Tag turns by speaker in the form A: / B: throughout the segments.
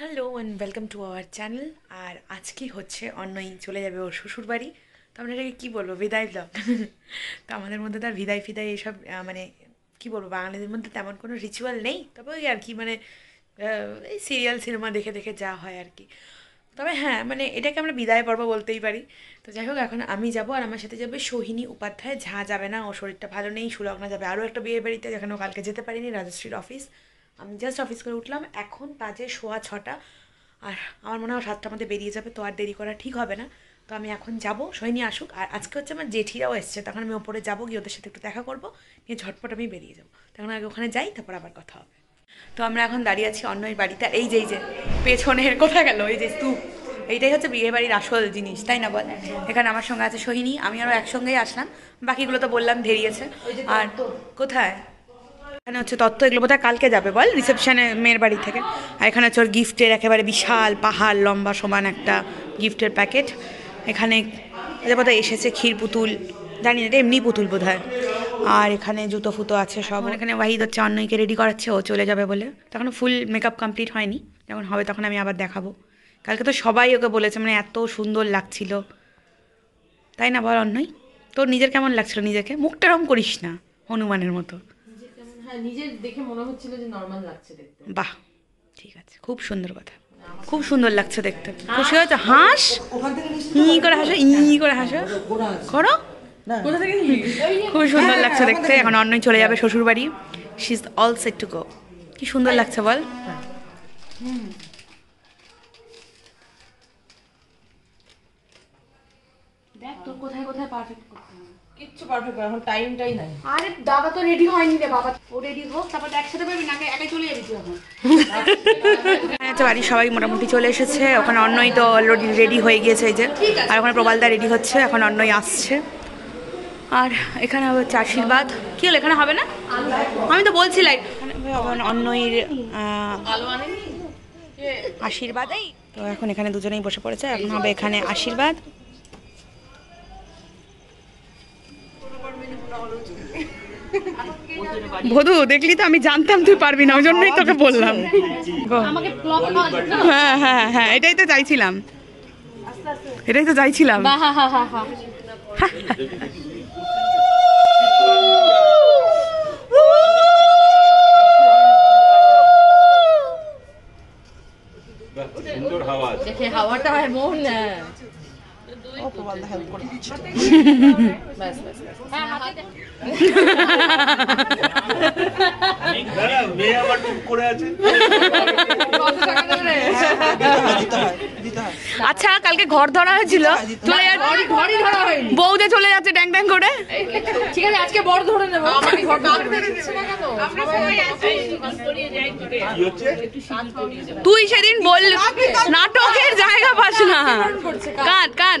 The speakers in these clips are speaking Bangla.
A: Hello and welcome to our channel আর আজকে হচ্ছে অন্যই চলে যাবে ওর শ্বশুর বাড়ি তো এটাকে কী বলব? বিদায় ব্লগ তো আমাদের মধ্যে তার বিদায় ফিদায় এসব মানে কী বলব, বাঙালিদের মধ্যে তেমন কোনো রিচুয়াল নেই। তবে ওই আর কি মানে এই সিরিয়াল সিনেমা দেখে দেখে যা হয় আর কি। তবে হ্যাঁ মানে এটাকে আমরা বিদায় পর্ব বলতেই পারি। তো যাই হোক, এখন আমি যাব আর আমার সাথে যাবে সোহিনী উপাধ্যায়। ঝা যাবে না, ওর শরীরটা ভালো নেই, সুলগ্না যাবে। আরও একটা বিয়ে বাড়িতে, যেখানে কালকে যেতে পারিনি, রাজশ্রীর অফিস আমি জাস্ট অফিস করে উঠলাম। এখন বাজে সোয়া ছটা। আর আমার মনে হয় সাতটার মধ্যে বেরিয়ে যাবে তো আর দেরি করা ঠিক হবে না। তো আমি এখন যাব সোহিনী আসুক। আর আজকে হচ্ছে আমার জেঠিরাও এসছে তখন আমি ওপরে যাব গিয়ে ওদের সাথে একটু দেখা করব। নিয়ে ঝটপট আমি বেরিয়ে যাব। তখন আগে ওখানে যাই তারপর আবার কথা হবে। তো আমরা এখন দাঁড়িয়ে আছি অন্যের বাড়িতে। এই যে এই যে পেছনের কোথায় গেল? এই যে স্তূপ এইটাই হচ্ছে বিয়ে বাড়ির আসল জিনিস তাই না বল? এখানে আমার সঙ্গে আছে সোহিনী আমি আরও একসঙ্গেই আসলাম। বাকিগুলো তো বললাম ধেরিয়েছে আর কোথায়? এখানে হচ্ছে তত্ত্ব, এগুলো বোধহয় কালকে যাবে, বল? রিসেপশনে মেয়ের বাড়ি থেকে। আর এখানে হচ্ছে ওর গিফটের একেবারে বিশাল পাহাড়, লম্বা সমান একটা গিফটের প্যাকেট। এখানে বোধহয় এসেছে ক্ষীর পুতুল, জানি না এমনি পুতুল বোধহয়। আর এখানে জুতো ফুতো আছে সব। এখানে ওয়াহিদ হচ্ছে অন্যকে রেডি করাচ্ছে, ও চলে যাবে বলে। তখন ফুল মেকআপ কমপ্লিট হয়নি। যখন হবে তখন আমি আবার দেখাবো। কালকে তো সবাই ওকে বলেছে মানে এত সুন্দর লাগছিল। তাই না বল অন্যই তোর নিজের কেমন লাগছিল নিজেকে? মুখটা রম করিস না, হনুমানের মতো।
B: হ্যাঁ নিজের দেখে মনে হচ্ছিল যে নর্মাল লাগছে দেখতে।
A: বাহ ঠিক আছে খুব সুন্দর কথা। খুব সুন্দর লাগছে দেখতে। খুশি হয়েছে? হাঁস? ই করে হাসো ই করে হাসো। করো? খুব সুন্দর লাগছে দেখতে। এখন অন্যই চলে যাবে শ্বশুর বাড়ি she is all set to go কি সুন্দর লাগছে বল?
B: দেখ তোর কোথায় কোথায় পারফেক্ট করতে হবে। কিচ্ছু পারফেক্ট এখন টাইমটাই নাই।
C: আরে দাদা তো রেডি হয়নি রে বাবা। ও রেডি হোক তারপর একসাথে পারবি? না একাই চলে যাবি তুই এখন?
A: এখানে বাড়ির সবাই মোটামুটি চলে এসেছে। ওখানে অন্যই তো অলরেডি রেডি হয়ে গিয়েছে এই যে। আর ওখানে প্রবালদা রেডি হচ্ছে এখন অন্যই আসছে। আর এখানে হচ্ছে আশীর্বাদ। কি হলো এখানে হবে না? আমি তো বলছি লাইট অন্যইর আশীর্বাদ এই তো এখন এখানে দুজনেই বসে পড়েছে এখন হবে এখানে আশীর্বাদ। ভদু দেখলি তো আমি জানতাম তুই পারবি না ওই জন্যই তোকে বললাম।
C: আমাকে
A: হ্যাঁ হ্যাঁ হ্যাঁ এটাই তো চাইছিলাম। এটাই তো চাইছিলাম।
C: হা হা হা। হা
D: সুন্দর হাওয়া আছে।
B: দেখে হাওয়াটা এমন ব্যাস ব্যাস ব্যাস।
D: দাঁড়া, মেয়ে আবার চুপ করে আছে।
A: আচ্ছা কালকে ঘর ধরা হয়েছিল। চলে যাচ্ছে।
B: ঘরই ধরা হয়নি।
A: বউ যে চলে যাচ্ছে ড্যাং ড্যাং করে।
B: ঠিক আছে আজকে বড় ধরে নেব। না
A: তুই সেদিন বল নাটকের জায়গা পাস না। কান কান।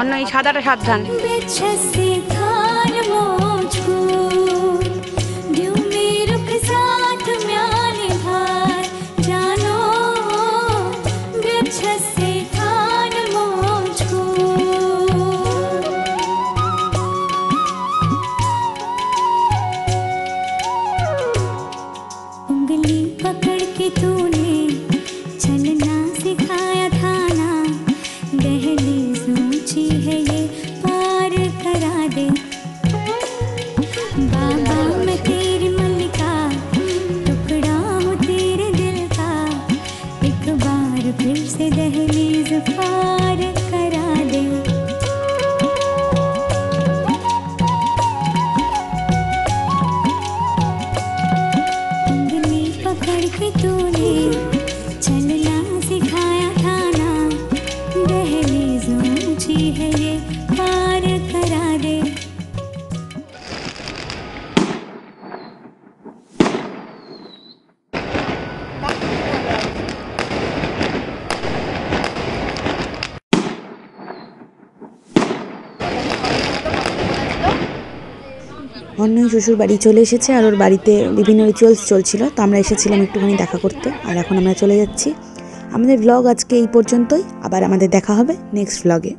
A: অন্য এই সাদাটা সাবধান।
E: बार फिर से दहलीज पार करा दे। पकड़ के तूने
A: অন্যই শ্বশুর বাড়ি চলে এসেছে আর ওর বাড়িতে বিভিন্ন রিচুয়ালস চলছিল, তো আমরা এসেছিলাম একটুখানি দেখা করতে আর এখন আমরা চলে যাচ্ছি। আমাদের ব্লগ আজকে এই পর্যন্তই, আবার আমাদের দেখা হবে নেক্সট ব্লগে